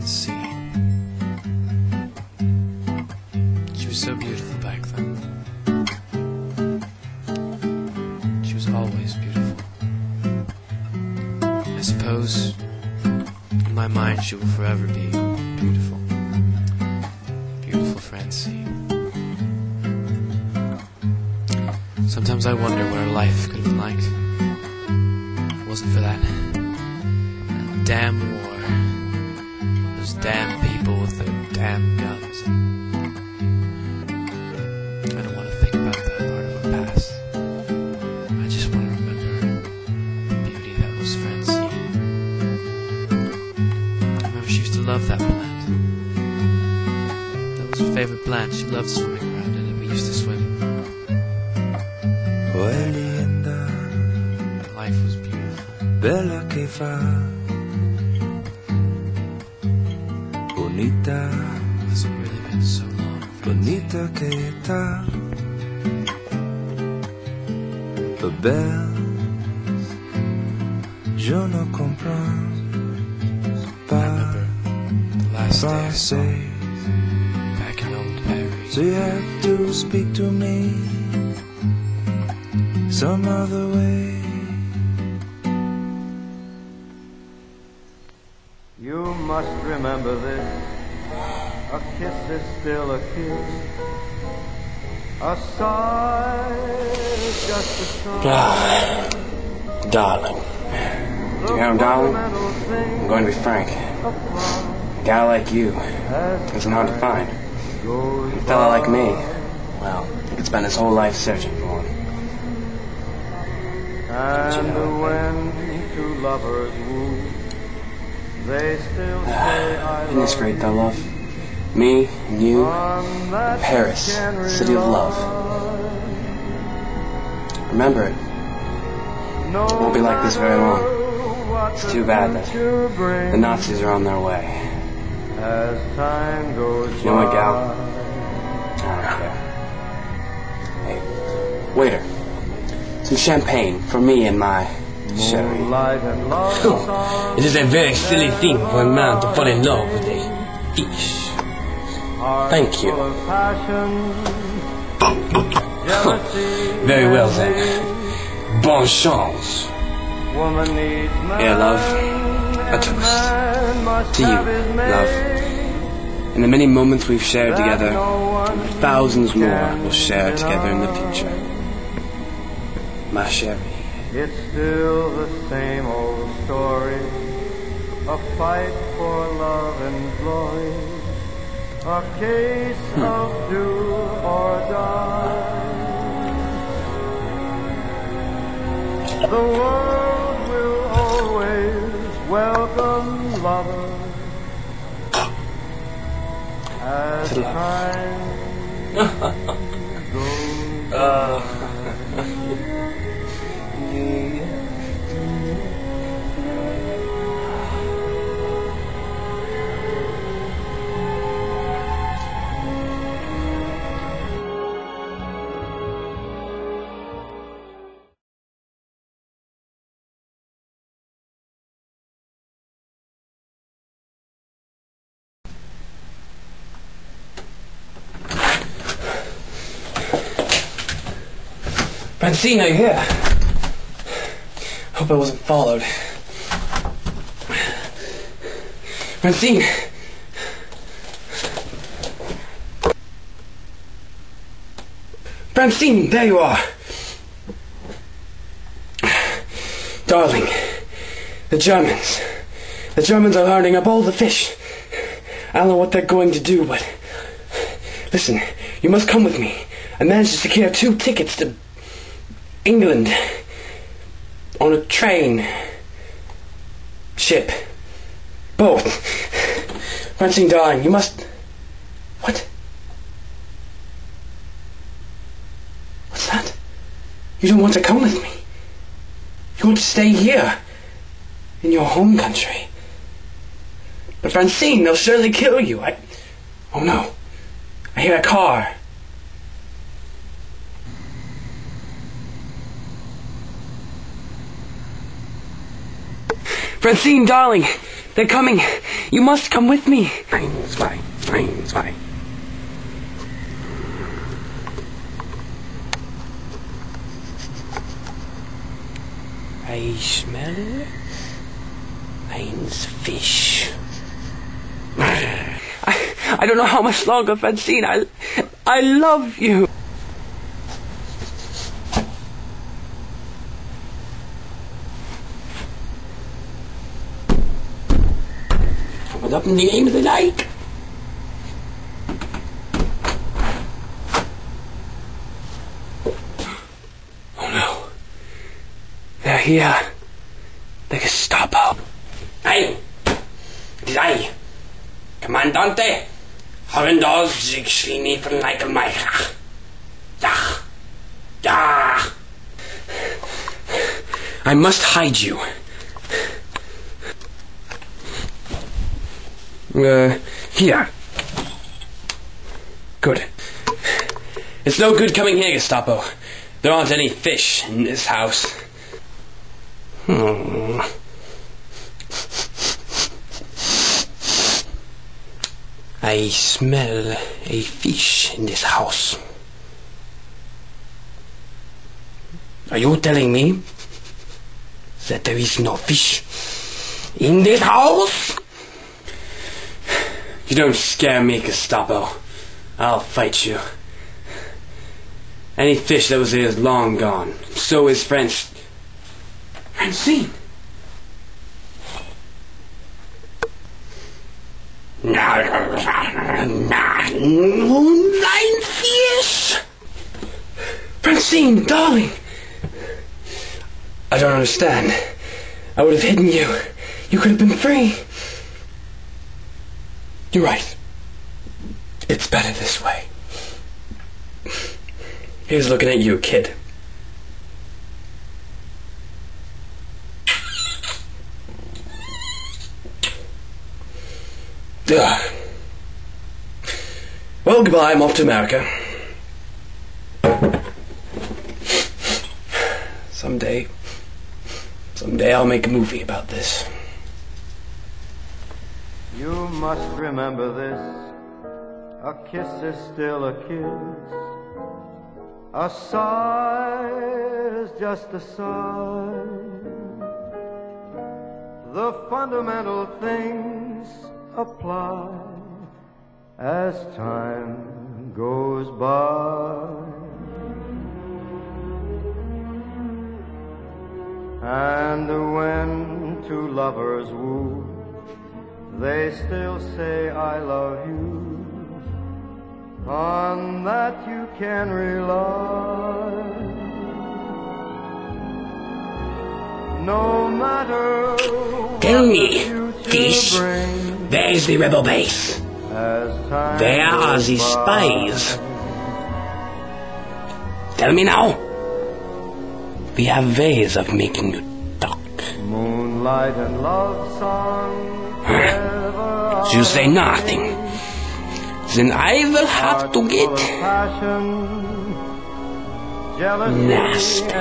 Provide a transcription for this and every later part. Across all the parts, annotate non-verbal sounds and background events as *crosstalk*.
Francine. She was so beautiful back then. She was always beautiful. I suppose, in my mind, she will forever be beautiful. Beautiful Francine. Sometimes I wonder what her life could have been like if it wasn't for that, that damn war. Those damn people with their damn guns. I don't want to think about that part of her past. I just want to remember the beauty that was Francine. I remember she used to love that plant. That was her favorite plant. She loved swimming around in it. We used to swim. Linda, Life was beautiful. bella che fa, bonita, Has it really been so long? bonita che età, the bells, je ne comprends I pas remember the last day I saw français. back in old Paris. So you have to speak to me some other way. You must remember this. A kiss is still a kiss. A sigh is just a sigh. Ah, darling. You know, darling, I'm going to be frank. A guy like you isn't hard to find. A fella like me, well, he could spend his whole life searching for one. And you know, when two lovers woo, they still say I Isn't this great, love? Me you, Paris, city of love. remember it. No won't be like this very long. It's too bad that The Nazis are on their way. You know what, gal? I don't care. Hey, waiter. Some champagne for me and my sherry. *laughs* It is a very silly thing for a man to fall in love with a fish. Thank you. *laughs* Very well then. Bon chance. Here, love, a toast. To you, love. In the many moments we've shared together, thousands more will share together in the future. My sherry. It's still the same old story. A fight for love and glory. A case of do or die. The world will always welcome lovers. As time *laughs* goes Francine, are you here? I hope I wasn't followed. Francine! Francine, there you are! Darling, the Germans. The Germans are rounding up all the fish. I don't know what they're going to do, but. Listen, you must come with me. I managed to secure two tickets to England on a train, ship, both. Francine, darling, you must. What? What's that? You don't want to come with me. You want to stay here, in your home country. But Francine, they'll surely kill you. I. Oh no. I hear a car. Francine, darling, They're coming. You must come with me. Ein, zwei, ein, zwei. I smell eins fish. *laughs* I, I don't know how much longer, Francine. I, I love you. Up in the aim of the night. Oh no. They're here. The Gestapo. Nein! Sei! Commandante! Haben das sich schlinie von Michael Meichach. Da! Da! I must hide you. Uh, here. Good. It's no good coming here, Gestapo. There aren't any fish in this house. Hmm. I smell a fish in this house. Are you telling me that there is no fish in this house? You don't scare me, Gestapo. I'll fight you. Any fish that was here is long gone. So is French. Francine! Nine fish! Francine, darling! I don't understand. I would have hidden you. You could have been free. You're right. It's better this way. Here's looking at you, kid. Ugh. *sighs* Well, goodbye. I'm off to America. *sighs* Someday, someday I'll make a movie about this. You must remember this. A kiss is still a kiss. A sigh is just a sigh. The fundamental things apply as time goes by. And when two lovers woo, they still say I love you. On that you can rely. No matter Tell me, the future fish, Where's the rebel base? Where are the spies? Tell me now. We have ways of making you talk. Moonlight and love song. You say nothing. Then I will have to get Nasty.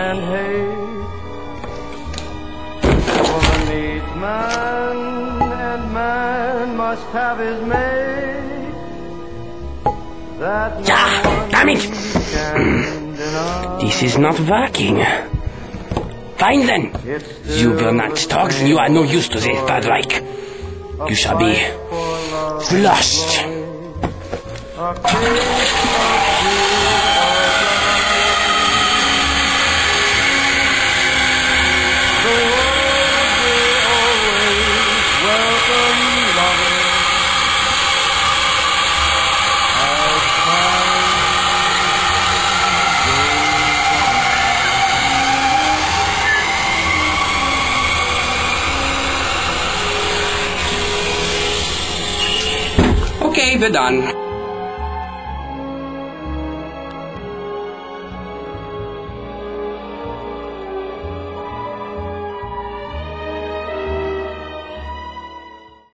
Ah, damn it. This is not working. Fine then. You will not talk, you are no use to this third Reich. You shall be fight for love flushed. A kiss or two The world will always welcome lovers as time We're done.